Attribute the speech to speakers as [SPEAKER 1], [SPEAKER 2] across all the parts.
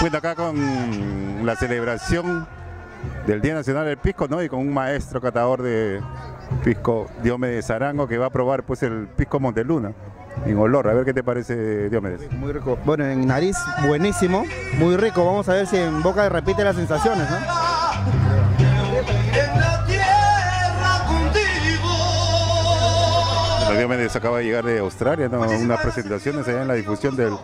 [SPEAKER 1] Bueno, acá con la celebración del Día Nacional del Pisco, ¿no? Y con un maestro catador de pisco, Diomedes Arango, que va a probar pues el pisco Monteluna en olor. A ver qué te parece, Diomedes.
[SPEAKER 2] Muy rico. Bueno, en nariz, buenísimo. Muy rico. Vamos a ver si en boca repite las sensaciones, ¿no?
[SPEAKER 1] Diomedes acaba de llegar de Australia, ¿no? Unas presentaciones allá en la difusión del,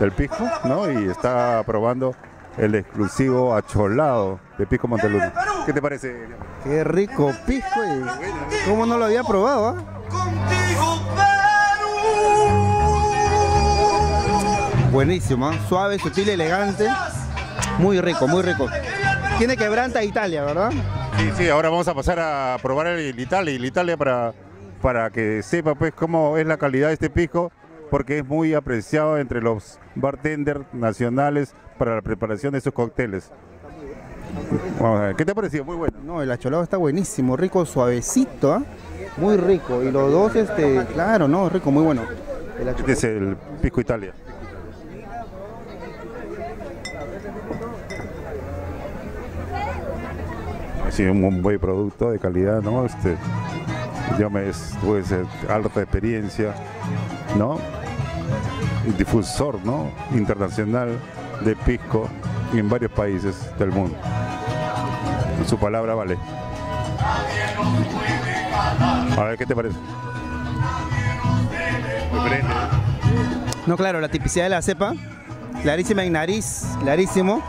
[SPEAKER 1] del pisco, ¿no? Y está probando el exclusivo acholado de Pisco Monteluna. ¿Qué te parece?
[SPEAKER 2] Qué rico pisco. Y... ¿Cómo no lo había probado? ah? Buenísimo, ¿ah? suave, sutil, elegante. Muy rico, muy rico. Tiene quebranta Italia, ¿verdad?
[SPEAKER 1] Sí, sí, ahora vamos a pasar a probar el Italia, el Italia para, para que sepa pues cómo es la calidad de este pisco, porque es muy apreciado entre los bartenders nacionales para la preparación de sus cócteles. Vamos a ver, ¿qué te ha parecido? Muy bueno.
[SPEAKER 2] No, el acholado está buenísimo, rico, suavecito, ¿ah? muy rico. Y los dos, este, claro, no, rico, muy bueno. El
[SPEAKER 1] Este es el pisco Italia. Sí, un, un buen producto de calidad, ¿no? Este, yo me tuve ese- alta experiencia, ¿no? Difusor, ¿no? Internacional de pisco en varios países del mundo. Su palabra vale. A ver, ¿qué te parece?
[SPEAKER 2] No, claro, la tipicidad de la cepa, clarísima en nariz, clarísimo,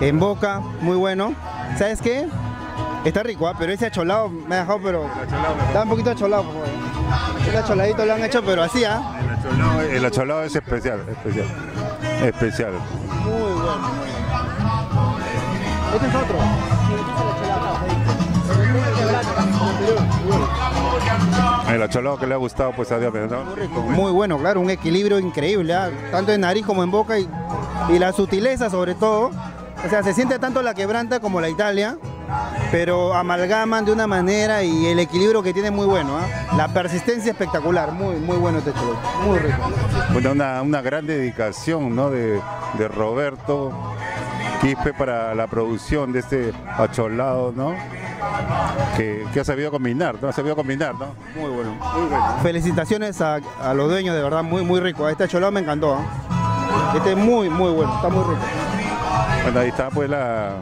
[SPEAKER 2] en boca, muy bueno. ¿Sabes qué? Está rico, ¿ah? pero ese acholado me ha dejado, pero... Da un poquito acholado, por favor. El acholadito lo han hecho, pero así, ¿ah?
[SPEAKER 1] Acholado, el acholado es especial, especial, especial.
[SPEAKER 2] Muy bueno. Este es otro.
[SPEAKER 1] El acholado que le ha gustado pues a Diomedes, ¿no?
[SPEAKER 2] Muy bueno, claro, un equilibrio increíble, ¿ah? tanto en nariz como en boca y, y la sutileza sobre todo. O sea, se siente tanto la quebranta como la Italia, pero amalgaman de una manera y el equilibrio que tiene muy bueno. ¿ah? La persistencia espectacular, muy, muy bueno este cholo, muy rico.
[SPEAKER 1] Bueno, una, una gran dedicación, ¿no? De, de Roberto Quispe para la producción de este acholado, ¿no? Que, que ha sabido combinar, ¿no? Ha sabido combinar, ¿no?
[SPEAKER 2] Muy bueno. Felicitaciones a, a los dueños, de verdad, muy, muy rico. Este cholado me encantó. ¿ah? Este es muy, muy bueno, está muy rico.
[SPEAKER 1] Bueno, ahí está pues la,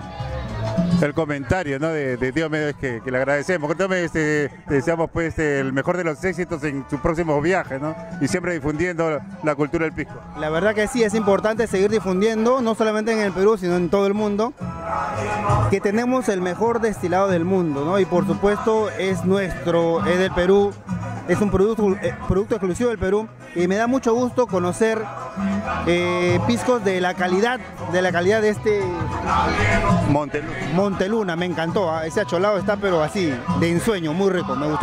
[SPEAKER 1] el comentario ¿no? de, de Diomedes que, le agradecemos. Este, te deseamos pues este, el mejor de los éxitos en sus próximos viajes, ¿no? Y siempre difundiendo la cultura del pisco.
[SPEAKER 2] La verdad que sí, es importante seguir difundiendo, no solamente en el Perú, sino en todo el mundo, que tenemos el mejor destilado del mundo, ¿no? Y por supuesto es nuestro, es del Perú, es un producto, eh, producto exclusivo del Perú y me da mucho gusto conocer eh, piscos de la calidad, de la calidad de este
[SPEAKER 1] Montelú.
[SPEAKER 2] Monteluna, me encantó, ¿ah? ese acholado está pero así, de ensueño, muy rico, me gustó.